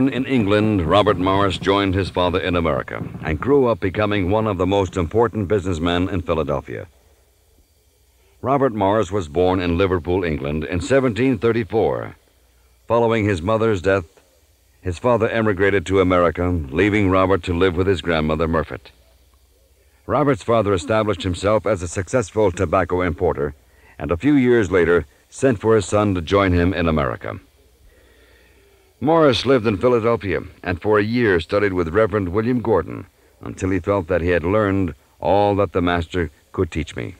Born in England, Robert Morris joined his father in America and grew up becoming one of the most important businessmen in Philadelphia. Robert Morris was born in Liverpool, England in 1734. Following his mother's death, his father emigrated to America, leaving Robert to live with his grandmother, Murphet. Robert's father established himself as a successful tobacco importer and a few years later sent for his son to join him in America. Morris lived in Philadelphia and for a year studied with Reverend William Gordon until he felt that he had learned all that the master could teach me.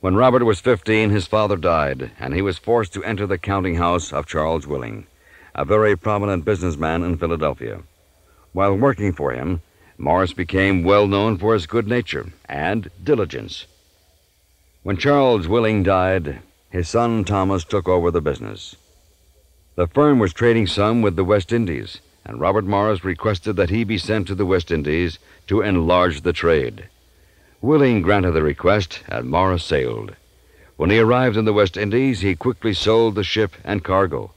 When Robert was 15, his father died, and he was forced to enter the counting house of Charles Willing, a very prominent businessman in Philadelphia. While working for him, Morris became well known for his good nature and diligence. When Charles Willing died, his son Thomas took over the business. The firm was trading some with the West Indies, and Robert Morris requested that he be sent to the West Indies to enlarge the trade. Willing granted the request, and Morris sailed. When he arrived in the West Indies, he quickly sold the ship and cargo.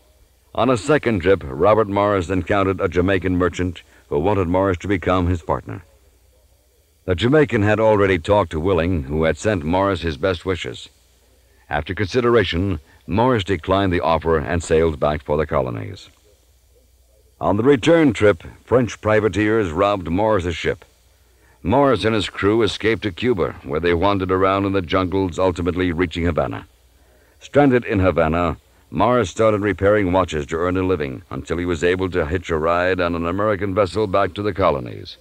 On a second trip, Robert Morris encountered a Jamaican merchant who wanted Morris to become his partner. The Jamaican had already talked to Willing, who had sent Morris his best wishes. After consideration, Morris declined the offer and sailed back for the colonies. On the return trip, French privateers robbed Morris's ship. Morris and his crew escaped to Cuba, where they wandered around in the jungles, ultimately reaching Havana. Stranded in Havana, Morris started repairing watches to earn a living until he was able to hitch a ride on an American vessel back to the colonies.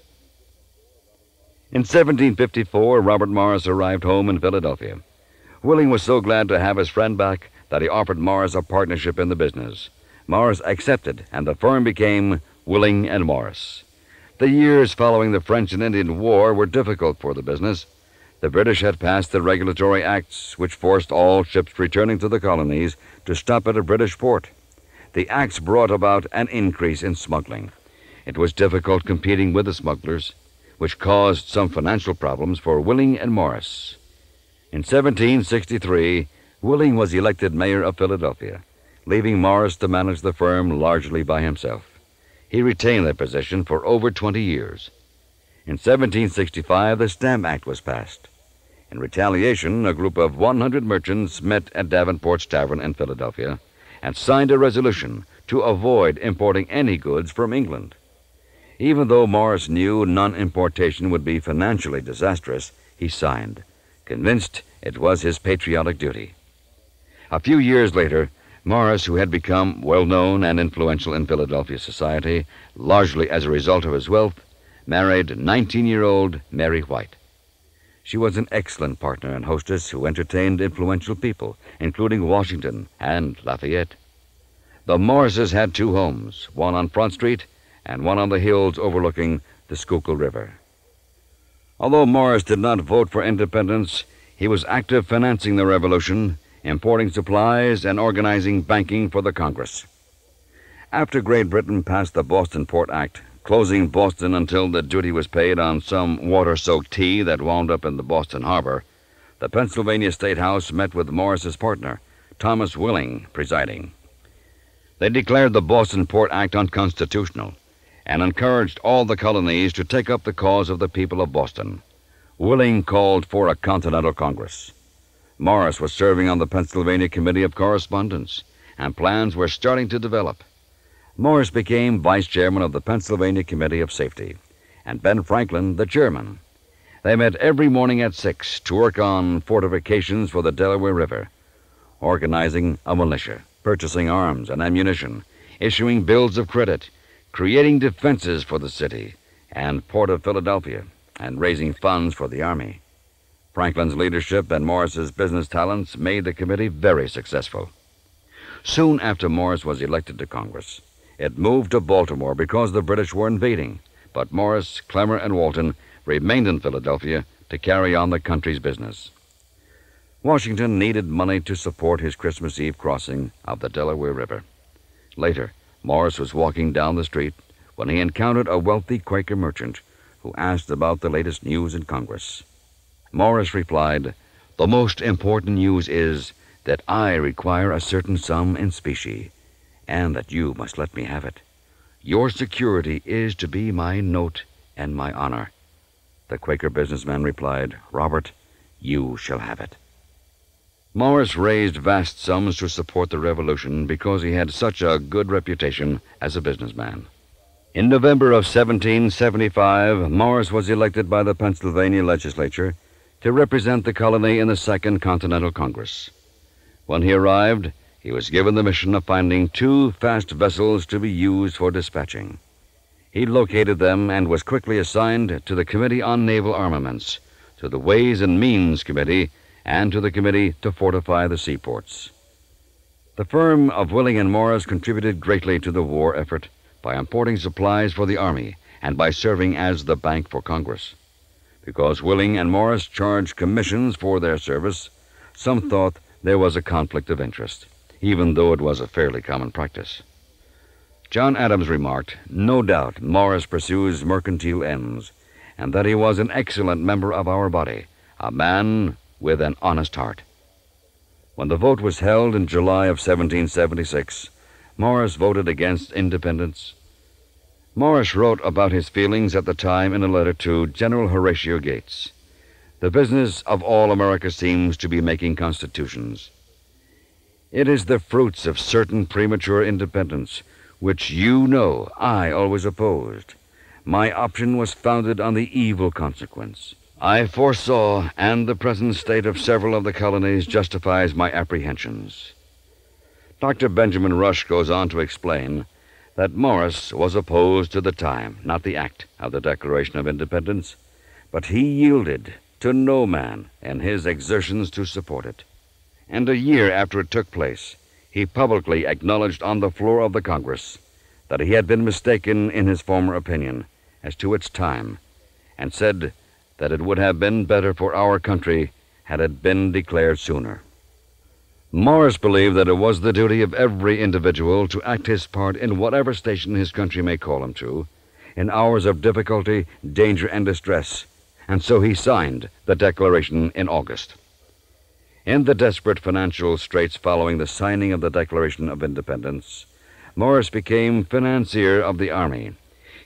In 1754, Robert Morris arrived home in Philadelphia. Willing was so glad to have his friend back that he offered Morris a partnership in the business. Morris accepted, and the firm became Willing and Morris. The years following the French and Indian War were difficult for the business. The British had passed the regulatory acts which forced all ships returning to the colonies to stop at a British port. The acts brought about an increase in smuggling. It was difficult competing with the smugglers, which caused some financial problems for Willing and Morris. In 1763, Willing was elected mayor of Philadelphia, leaving Morris to manage the firm largely by himself. He retained that position for over 20 years. In 1765, the Stamp Act was passed. In retaliation, a group of 100 merchants met at Davenport's Tavern in Philadelphia and signed a resolution to avoid importing any goods from England. Even though Morris knew non importation would be financially disastrous, he signed, convinced it was his patriotic duty. A few years later, Morris, who had become well known and influential in Philadelphia society, largely as a result of his wealth, married 19 year old Mary White. She was an excellent partner and hostess who entertained influential people, including Washington and Lafayette. The Morrises had two homes, one on Front Street and one on the hills overlooking the Schuylkill River. Although Morris did not vote for independence, he was active financing the revolution importing supplies, and organizing banking for the Congress. After Great Britain passed the Boston Port Act, closing Boston until the duty was paid on some water soaked tea that wound up in the Boston harbor, the Pennsylvania State House met with Morris's partner, Thomas Willing, presiding. They declared the Boston Port Act unconstitutional and encouraged all the colonies to take up the cause of the people of Boston. Willing called for a Continental Congress. Morris was serving on the Pennsylvania Committee of Correspondence, and plans were starting to develop. Morris became vice chairman of the Pennsylvania Committee of Safety, and Ben Franklin the chairman. They met every morning at six to work on fortifications for the Delaware River, organizing a militia, purchasing arms and ammunition, issuing bills of credit, creating defenses for the city and Port of Philadelphia, and raising funds for the Army. Franklin's leadership and Morris's business talents made the committee very successful. Soon after Morris was elected to Congress, it moved to Baltimore because the British were invading, but Morris, Clymer, and Walton remained in Philadelphia to carry on the country's business. Washington needed money to support his Christmas Eve crossing of the Delaware River. Later, Morris was walking down the street when he encountered a wealthy Quaker merchant who asked about the latest news in Congress. Morris replied, The most important news is that I require a certain sum in specie, and that you must let me have it. Your security is to be my note and my honor. The Quaker businessman replied, Robert, you shall have it. Morris raised vast sums to support the revolution because he had such a good reputation as a businessman. In November of 1775, Morris was elected by the Pennsylvania legislature to represent the colony in the Second Continental Congress. When he arrived, he was given the mission of finding two fast vessels to be used for dispatching. He located them and was quickly assigned to the Committee on Naval Armaments, to the Ways and Means Committee, and to the Committee to Fortify the Seaports. The firm of Willing and Morris contributed greatly to the war effort by importing supplies for the Army and by serving as the bank for Congress. Because Willing and Morris charged commissions for their service, some thought there was a conflict of interest, even though it was a fairly common practice. John Adams remarked, No doubt Morris pursues mercantile ends, and that he was an excellent member of our body, a man with an honest heart. When the vote was held in July of 1776, Morris voted against independence. Morris wrote about his feelings at the time in a letter to General Horatio Gates. The business of all America seems to be making constitutions. It is the fruits of certain premature independence which you know I always opposed. My option was founded on the evil consequence. I foresaw, and the present state of several of the colonies justifies my apprehensions. Dr. Benjamin Rush goes on to explain that Morris was opposed to the time, not the act, of the Declaration of Independence, but he yielded to no man in his exertions to support it. And a year after it took place, he publicly acknowledged on the floor of the Congress that he had been mistaken in his former opinion as to its time, and said that it would have been better for our country had it been declared sooner. Morris believed that it was the duty of every individual to act his part in whatever station his country may call him to, in hours of difficulty, danger, and distress, and so he signed the Declaration in August. In the desperate financial straits following the signing of the Declaration of Independence, Morris became financier of the Army.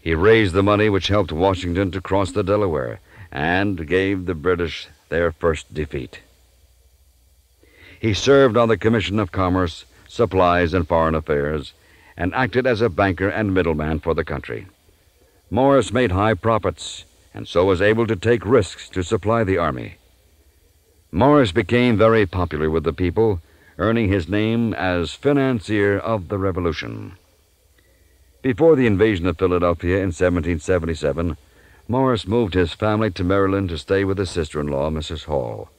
He raised the money which helped Washington to cross the Delaware and gave the British their first defeat. He served on the Commission of Commerce, Supplies, and Foreign Affairs, and acted as a banker and middleman for the country. Morris made high profits, and so was able to take risks to supply the Army. Morris became very popular with the people, earning his name as financier of the Revolution. Before the invasion of Philadelphia in 1777, Morris moved his family to Maryland to stay with his sister in law, Mrs. Hall.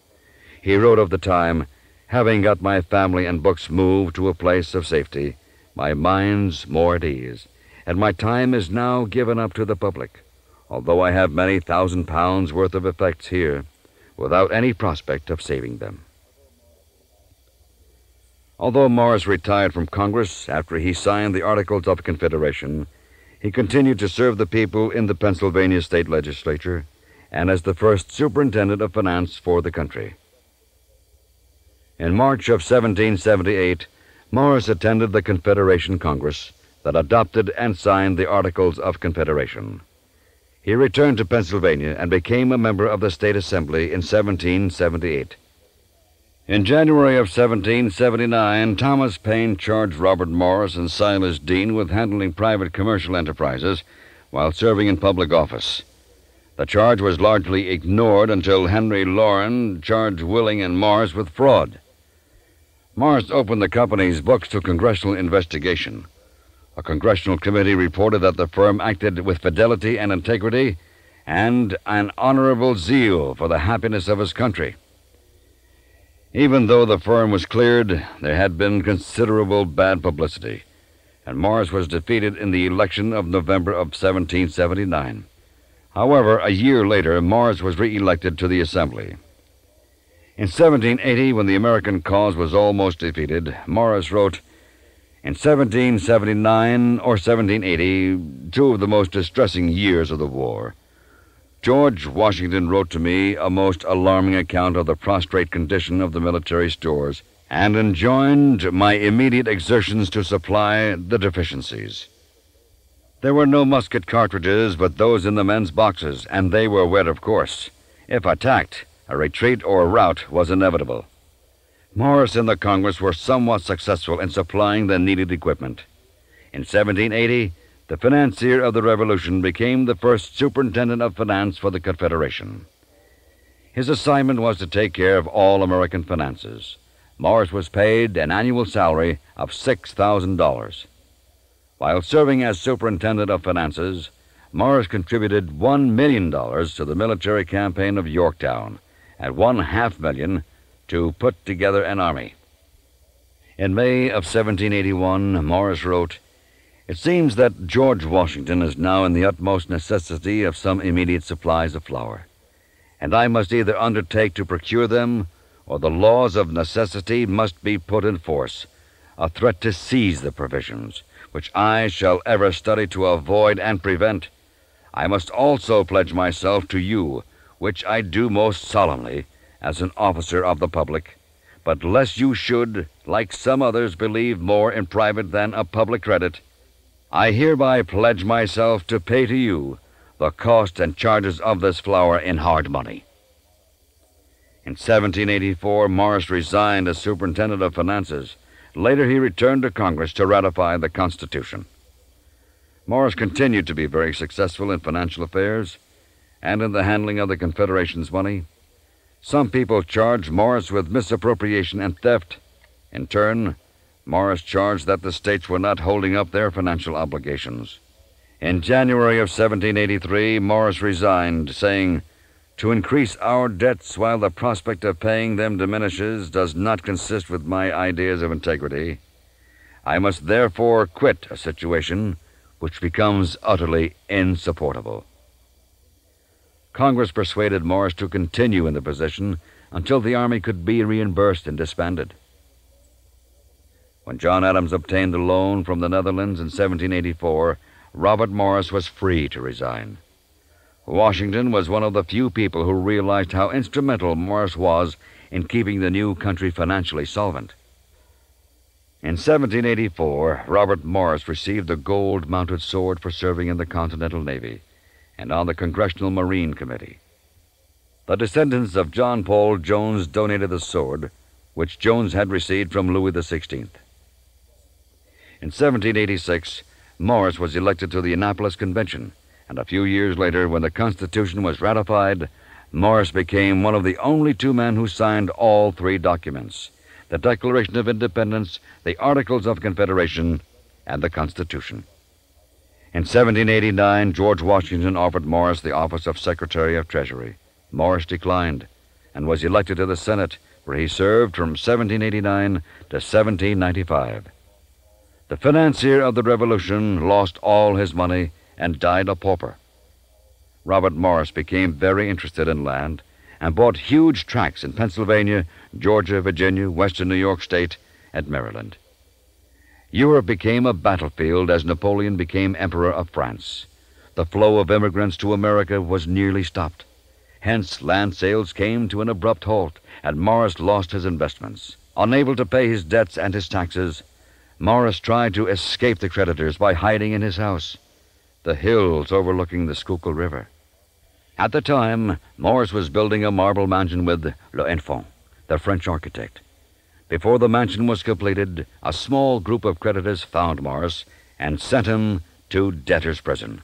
He wrote of the time, having got my family and books moved to a place of safety, my mind's more at ease, and my time is now given up to the public, although I have many thousand pounds worth of effects here without any prospect of saving them. Although Morris retired from Congress after he signed the Articles of Confederation, he continued to serve the people in the Pennsylvania state legislature and as the first superintendent of finance for the country. In March of 1778, Morris attended the Confederation Congress that adopted and signed the Articles of Confederation. He returned to Pennsylvania and became a member of the State Assembly in 1778. In January of 1779, Thomas Paine charged Robert Morris and Silas Deane with handling private commercial enterprises while serving in public office. The charge was largely ignored until Henry Laurens charged Willing and Morris with fraud. Morris opened the company's books to congressional investigation. A congressional committee reported that the firm acted with fidelity and integrity and an honorable zeal for the happiness of his country. Even though the firm was cleared, there had been considerable bad publicity, and Morris was defeated in the election of November of 1779. However, a year later, Morris was reelected to the Assembly. In 1780, when the American cause was almost defeated, Morris wrote, in 1779 or 1780, two of the most distressing years of the war, George Washington wrote to me a most alarming account of the prostrate condition of the military stores and enjoined my immediate exertions to supply the deficiencies. There were no musket cartridges but those in the men's boxes, and they were wet, of course. If attacked, a retreat or rout was inevitable. Morris and the Congress were somewhat successful in supplying the needed equipment. In 1780, the financier of the Revolution became the first superintendent of finance for the Confederation. His assignment was to take care of all American finances. Morris was paid an annual salary of $6,000. While serving as superintendent of finances, Morris contributed $1 million to the military campaign of Yorktown and one half million to put together an army. In May of 1781, Morris wrote, It seems that George Washington is now in the utmost necessity of some immediate supplies of flour, and I must either undertake to procure them, or the laws of necessity must be put in force, a threat to seize the provisions, which I shall ever study to avoid and prevent. I must also pledge myself to you, which I do most solemnly, as an officer of the public. But lest you should, like some others, believe more in private than a public credit, I hereby pledge myself to pay to you the cost and charges of this flour in hard money. In 1784, Morris resigned as superintendent of finances. Later, he returned to Congress to ratify the Constitution. Morris continued to be very successful in financial affairs and in the handling of the Confederation's money. Some people charged Morris with misappropriation and theft. In turn, Morris charged that the states were not holding up their financial obligations. In January of 1783, Morris resigned, saying, to increase our debts while the prospect of paying them diminishes does not consist with my ideas of integrity. I must therefore quit a situation which becomes utterly insupportable. Congress persuaded Morris to continue in the position until the Army could be reimbursed and disbanded. When John Adams obtained a loan from the Netherlands in 1784, Robert Morris was free to resign. Washington was one of the few people who realized how instrumental Morris was in keeping the new country financially solvent. In 1784, Robert Morris received the gold mounted sword for serving in the Continental Navy and on the Congressional Marine Committee. The descendants of John Paul Jones donated the sword, which Jones had received from Louis XVI. In 1786, Morris was elected to the Annapolis Convention and a few years later, when the Constitution was ratified, Morris became one of the only two men who signed all three documents the Declaration of Independence, the Articles of Confederation, and the Constitution. In 1789, George Washington offered Morris the office of Secretary of Treasury. Morris declined and was elected to the Senate, where he served from 1789 to 1795. The financier of the Revolution lost all his money and died a pauper. Robert Morris became very interested in land and bought huge tracts in Pennsylvania, Georgia, Virginia, western New York State, and Maryland. Europe became a battlefield as Napoleon became Emperor of France. The flow of immigrants to America was nearly stopped. Hence, land sales came to an abrupt halt, and Morris lost his investments. Unable to pay his debts and his taxes, Morris tried to escape the creditors by hiding in his house the hills overlooking the Schuylkill River. At the time, Morris was building a marble mansion with L'Enfant, the French architect. Before the mansion was completed, a small group of creditors found Morris and sent him to debtor's prison.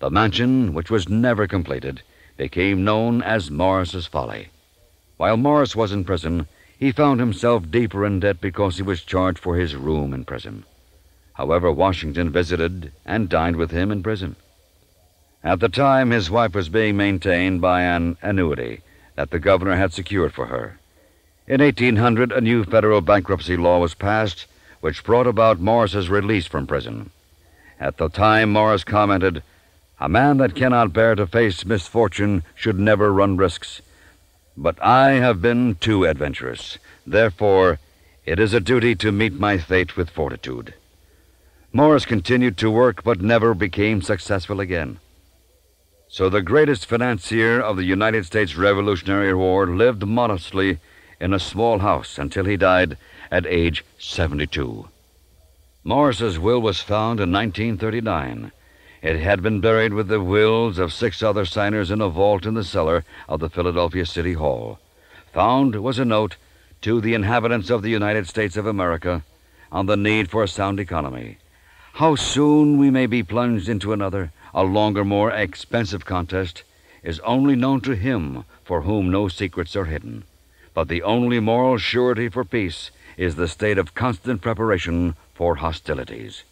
The mansion, which was never completed, became known as Morris's Folly. While Morris was in prison, he found himself deeper in debt because he was charged for his room in prison. However, Washington visited and dined with him in prison. At the time, his wife was being maintained by an annuity that the governor had secured for her. In 1800, a new federal bankruptcy law was passed, which brought about Morris's release from prison. At the time, Morris commented, A man that cannot bear to face misfortune should never run risks. But I have been too adventurous. Therefore, it is a duty to meet my fate with fortitude. Morris continued to work but never became successful again. So the greatest financier of the United States Revolutionary War lived modestly in a small house until he died at age 72. Morris's will was found in 1939, It had been buried with the wills of six other signers in a vault in the cellar of the Philadelphia City Hall. Found was a note to the inhabitants of the United States of America on the need for a sound economy. How soon we may be plunged into another, a longer, more expensive contest is only known to him for whom no secrets are hidden. But the only moral surety for peace is the state of constant preparation for hostilities.